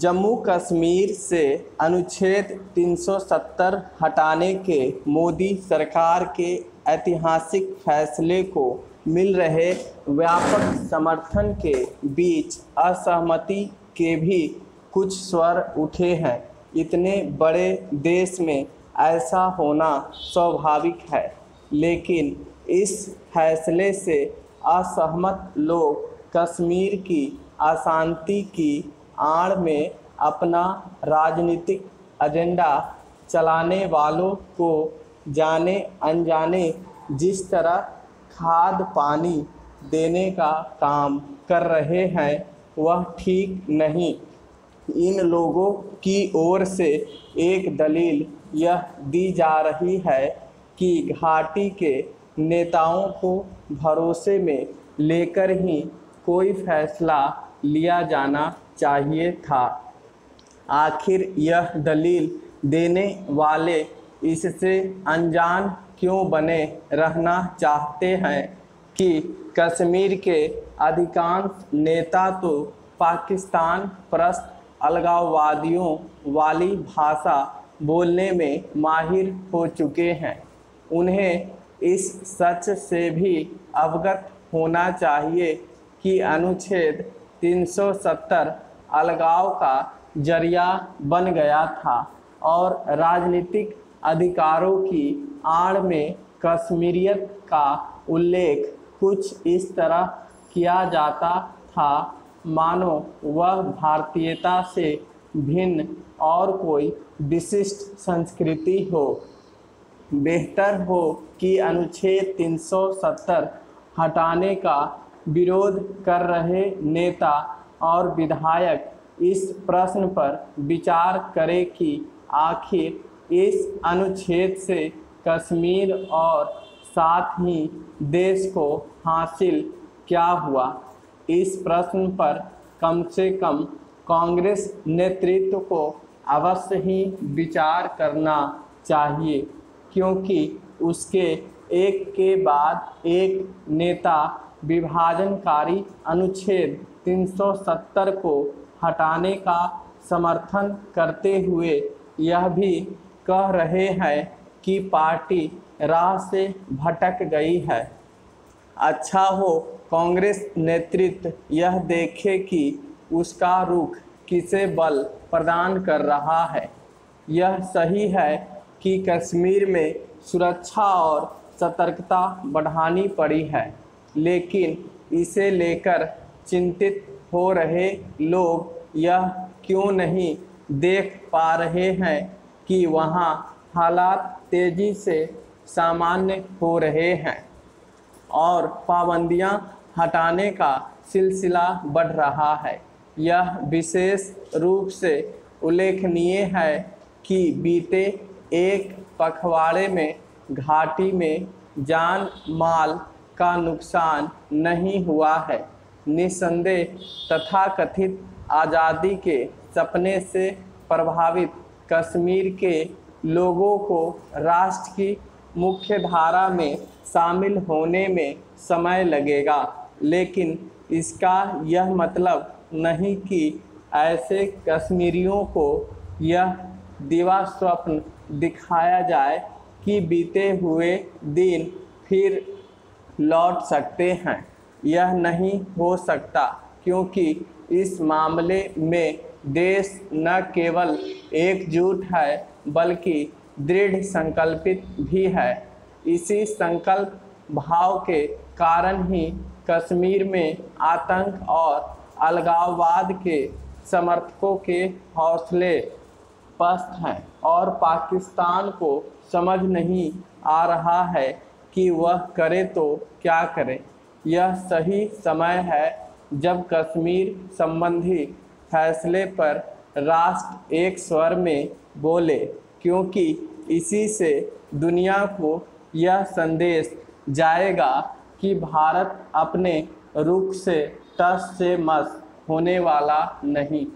जम्मू कश्मीर से अनुच्छेद 370 हटाने के मोदी सरकार के ऐतिहासिक फैसले को मिल रहे व्यापक समर्थन के बीच असहमति के भी कुछ स्वर उठे हैं। इतने बड़े देश में ऐसा होना स्वाभाविक है, लेकिन इस फैसले से असहमत लोग कश्मीर की अशांति की आड़ में अपना राजनीतिक एजेंडा चलाने वालों को जाने अनजाने जिस तरह खाद पानी देने का काम कर रहे हैं, वह ठीक नहीं। इन लोगों की ओर से एक दलील यह दी जा रही है कि घाटी के नेताओं को भरोसे में लेकर ही कोई फैसला लिया जाना चाहिए था। आखिर यह दलील देने वाले इससे अनजान क्यों बने? रहना चाहते हैं कि कश्मीर के अधिकांश नेता तो पाकिस्तान प्रस्त अलगाववादियों वाली भाषा बोलने में माहिर हो चुके हैं। उन्हें इस सच से भी अवगत होना चाहिए कि अनुच्छेद 370 अलगाव का ज़रिया बन गया था और राजनीतिक अधिकारों की आड़ में कश्मीरियत का उल्लेख कुछ इस तरह किया जाता था। मानो वह भारतीयता से भिन्न और कोई विशिष्ट संस्कृति हो। बेहतर हो कि अनुच्छेद 370 हटाने का विरोध कर रहे नेता और विधायक इस प्रश्न पर विचार करें कि आखिर इस अनुच्छेद से कश्मीर और साथ ही देश को हासिल क्या हुआ? इस प्रश्न पर कम से कम कांग्रेस नेतृत्व को अवश्य ही विचार करना चाहिए, क्योंकि उसके एक के बाद एक नेता विभाजनकारी अनुच्छेद 370 को हटाने का समर्थन करते हुए यह भी कह रहे हैं कि पार्टी राह से भटक गई है। अच्छा हो कांग्रेस नेतृत्व यह देखे कि उसका रुख किसे बल प्रदान कर रहा है। यह सही है कि कश्मीर में सुरक्षा और सतर्कता बढ़ानी पड़ी है, लेकिन इसे लेकर चिंतित हो रहे लोग यह क्यों नहीं देख पा रहे हैं कि वहाँ हालात तेज़ी से सामान्य हो रहे हैं और पाबंदियाँ हटाने का सिलसिला बढ़ रहा है। यह विशेष रूप से उल्लेखनीय है कि बीते एक पखवाड़े में, घाटी में जान माल का नुकसान नहीं हुआ है। निसंदेह तथा कथित आज़ादी के सपने से प्रभावित कश्मीर के लोगों को राष्ट्र की मुख्य धारा में शामिल होने में समय लगेगा। लेकिन इसका यह मतलब नहीं कि ऐसे कश्मीरियों को यह दिवा स्वप्न दिखाया जाए कि बीते हुए दिन फिर लौट सकते हैं। यह नहीं हो सकता क्योंकि इस मामले में देश न केवल एकजुट है, बल्कि दृढ़ संकल्पित भी है। इसी संकल्प भाव के कारण ही कश्मीर में आतंक और अलगाववाद के समर्थकों के हौसले पस्त हैं और पाकिस्तान को समझ नहीं आ रहा है कि वह करे तो क्या करे। यह सही समय है जब कश्मीर संबंधी फैसले पर राष्ट्र एक स्वर में बोले, क्योंकि इसी से दुनिया को यह संदेश जाएगा कि भारत अपने रुख से टस से मस होने वाला नहीं।